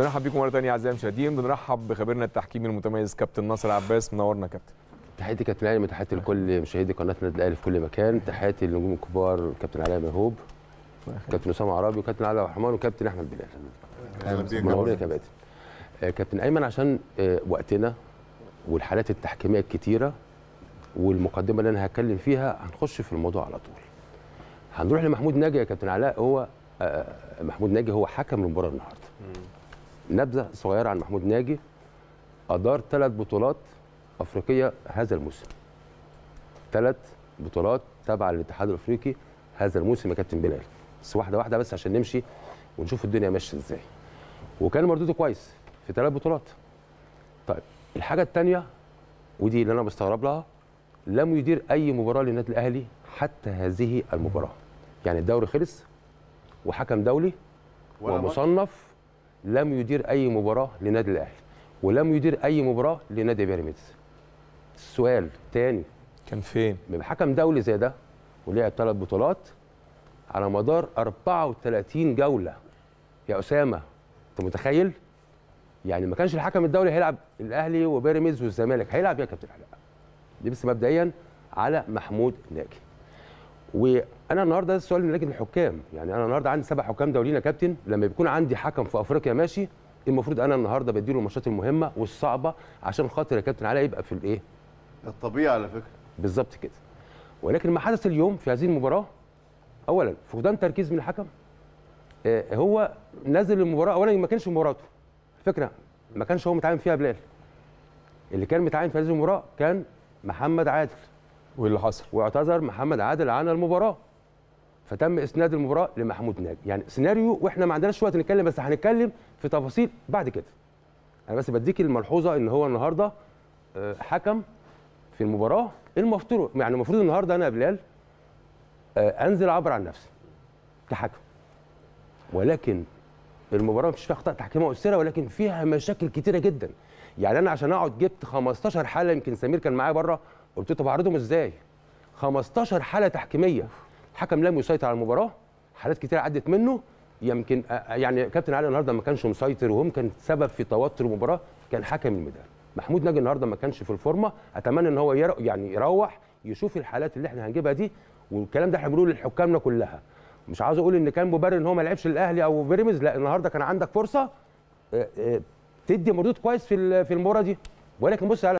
بنرحب بيكم مرة ثانية أعزائي المشاهدين. بنرحب بخبيرنا التحكيمي المتميز كابتن ناصر عباس. منورنا يا كابتن. تحياتي كابتن علي تحياتي لكل مشاهدي قناة النادي الأهلي في كل مكان. تحياتي للنجوم الكبار كابتن علاء مهوب كابتن أسامة عرابي وكابتن علي عبد الرحمن وكابتن أحمد بلال أهلا بيك يا كابتن. آه، كابتن أيمن عشان آه، وقتنا والحالات التحكيمية الكتيرة والمقدمة اللي أنا هتكلم فيها هنخش في الموضوع على طول. هنروح لمحمود ناجي يا كابتن علاء. هو آه، محمود ناجي هو حكم المباراة النهارده. نبذة صغيرة عن محمود ناجي أدار ثلاث بطولات أفريقية هذا الموسم. ثلاث بطولات تبع للاتحاد الأفريقي هذا الموسم يا كابتن بلال. بس واحدة واحدة بس عشان نمشي ونشوف الدنيا ماشية إزاي. وكان مردوده كويس في ثلاث بطولات. طيب الحاجة الثانية ودي اللي أنا مستغرب لها لم يدير أي مباراة للنادي الأهلي حتى هذه المباراة. يعني الدوري خلص وحكم دولي؟ ومصنف لم يدير أي مباراة للنادي الأهلي ولم يدير أي مباراة لنادي بيراميدز. السؤال تاني. كان فين؟ حكم دولي زي ده ولعب ثلاث بطولات على مدار 34 جولة. يا أسامة أنت متخيل؟ يعني ما كانش الحكم الدولي هيلعب الأهلي وبيراميدز والزمالك هيلعب إيه يا كابتن علاء دي بس مبدئيا على محمود ناجي. وأنا النهارده ده السؤال من لجنة الحكام. يعني أنا النهارده عندي سبع حكام دوليين يا كابتن. لما بيكون عندي حكم في أفريقيا ماشي المفروض أنا النهارده بديله الماتشات المهمة والصعبة عشان خاطر يا كابتن علاء يبقى في الإيه؟ الطبيعي على فكرة. بالظبط كده. ولكن ما حدث اليوم في هذه المباراة اولا فقدان تركيز من الحكم. آه، هو نزل المباراة اولا ما كانش مباراته. الفكرة ما كانش هو متعاون فيها بلال. اللي كان متعاون في هذه المباراة كان محمد عادل. وايه اللي حصل. واعتذر محمد عادل عن المباراة. فتم إسناد المباراة لمحمود ناجي. يعني سيناريو وإحنا ما عندناش وقت نتكلم بس هنتكلم في تفاصيل بعد كده. أنا بس بديك الملحوظة إن هو النهارده آه، حكم في المباراة المفترض يعني المفروض النهارده أنا يا بلال آه، أنزل أعبر عن نفسي كحكم. ولكن المباراة مفيش فيها أخطاء تحكيمية مؤثره ولكن فيها مشاكل كتيرة جدا. يعني أنا عشان أقعد جبت 15 حالة يمكن سمير كان معايا بره قلت له طب اعرضهم إزاي؟ 15 حالة تحكيمية. الحكم لم يسيطر على المباراة حالات كتير عدت منه. يمكن آه، يعني كابتن علي النهارده ما كانش مسيطر وهم كان سبب في توتر المباراة كان حكم الميدان. محمود ناجي النهارده ما كانش في الفورمة أتمنى إن هو يرو يعني يروح يشوف الحالات اللي إحنا هنجيبها دي والكلام ده إحنا بنقوله لحكامنا كلها. مش عاوز أقول إن كان مبرر إن هو ما لعبش الاهلي أو بيراميدز لا النهارده كان عندك فرصة آه، آه، تدي مردود كويس في في المباراة دي. ولكن بص على